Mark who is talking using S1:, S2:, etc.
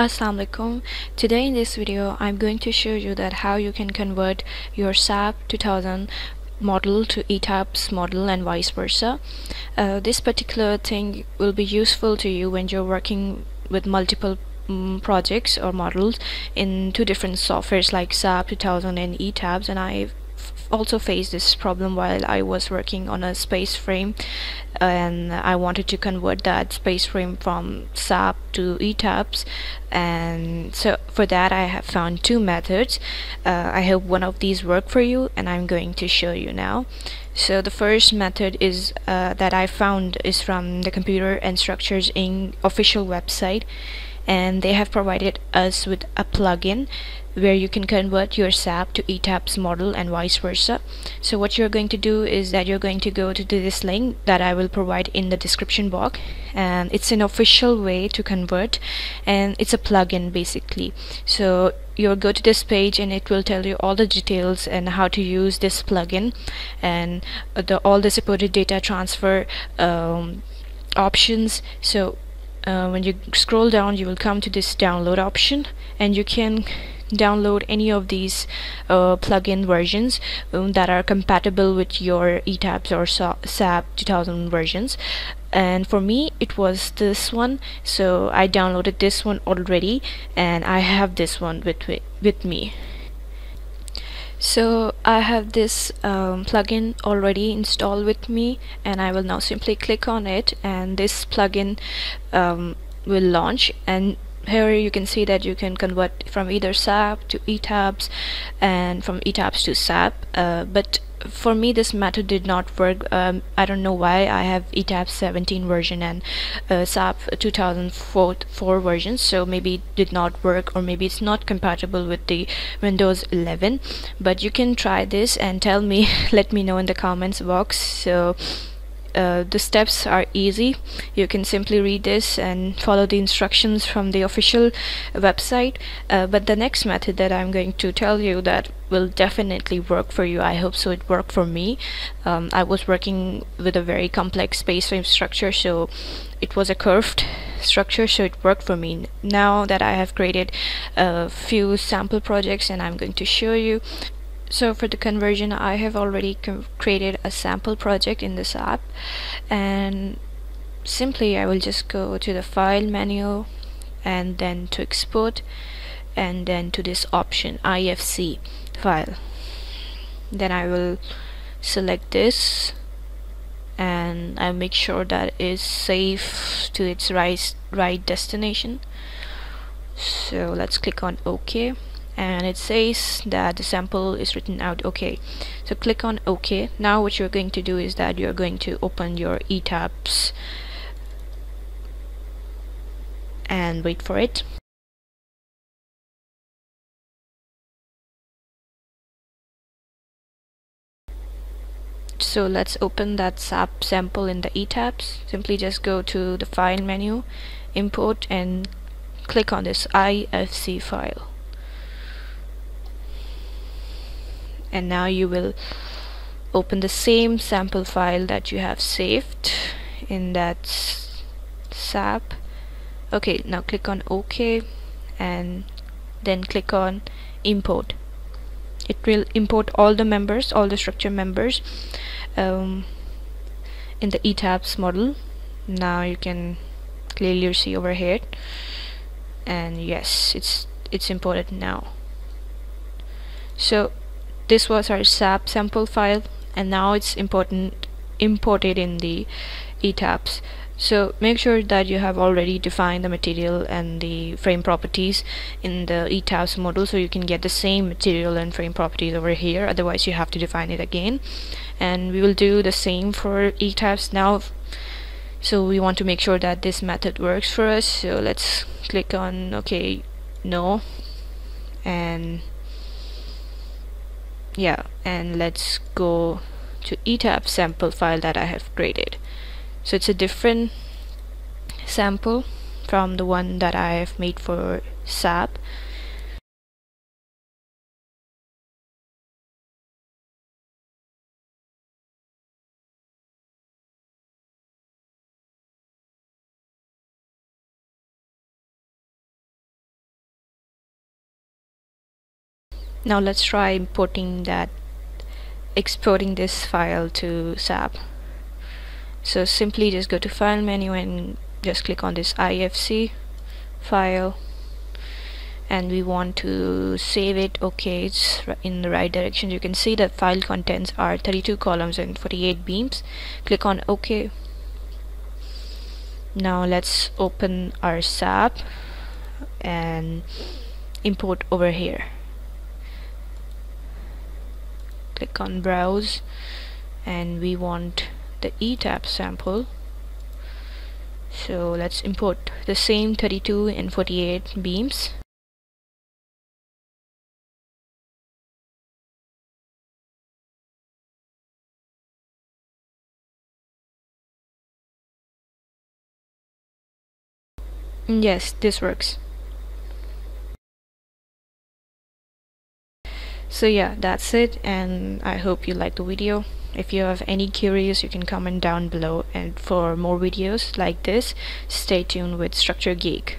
S1: Assalamu alaikum. Today in this video I'm going to show you that how you can convert your SAP 2000 model to ETABS model and vice versa. Uh, this particular thing will be useful to you when you're working with multiple um, projects or models in two different softwares like SAP 2000 and ETABS and I've also faced this problem while I was working on a space frame and I wanted to convert that space frame from SAP to ETABS and so for that I have found two methods. Uh, I hope one of these work for you and I'm going to show you now. So the first method is uh, that I found is from the Computer and Structures Inc. official website and they have provided us with a plugin where you can convert your SAP to ETABS model and vice versa. So what you're going to do is that you're going to go to this link that I will provide in the description box and it's an official way to convert and it's a plugin basically. So you'll go to this page and it will tell you all the details and how to use this plugin and the all the supported data transfer um, options. So uh, when you scroll down you will come to this download option and you can download any of these uh, plugin versions um, that are compatible with your ETABS or SAP 2000 versions. And for me it was this one so I downloaded this one already and I have this one with, with me so I have this um, plugin already installed with me and I will now simply click on it and this plugin um, will launch. And here you can see that you can convert from either SAP to ETABS and from ETABS to SAP uh, but for me this method did not work. Um, I don't know why. I have ETABS 17 version and uh, SAP 2004 version so maybe it did not work or maybe it's not compatible with the Windows 11 but you can try this and tell me let me know in the comments box. So uh, the steps are easy. You can simply read this and follow the instructions from the official website. Uh, but the next method that I'm going to tell you that will definitely work for you I hope so it worked for me. Um, I was working with a very complex space frame structure so it was a curved structure so it worked for me. Now that I have created a few sample projects and I'm going to show you so for the conversion I have already created a sample project in this app. And simply I will just go to the file menu and then to export and then to this option IFC file. Then I will select this and I make sure that is safe to its right right destination. So let's click on OK and it says that the sample is written out okay. So click on ok. Now what you're going to do is that you're going to open your ETABS and wait for it. So let's open that SAP sample in the ETABS. Simply just go to the file menu import and click on this IFC file and now you will open the same sample file that you have saved in that SAP. Okay now click on OK and then click on import. It will import all the members all the structure members um, in the ETABS model. Now you can clearly see over here. And yes it's it's imported now. So this was our SAP sample file and now it's important imported in the ETABS. So make sure that you have already defined the material and the frame properties in the ETABS model so you can get the same material and frame properties over here. Otherwise you have to define it again. And we will do the same for ETABS now. So we want to make sure that this method works for us. So let's click on okay no. And yeah and let's go to ETABS sample file that I have created so it's a different sample from the one that I have made for SAP now let's try importing that exporting this file to SAP so simply just go to file menu and just click on this IFC file. And we want to save it. Okay it's in the right direction. You can see the file contents are 32 columns and 48 beams. Click on OK. Now let's open our SAP and import over here click on browse and we want the ETABS sample. So let's import the same 32 and 48 beams. Yes this works so yeah that's it and I hope you like the video. If you have any queries you can comment down below and for more videos like this stay tuned with structure geek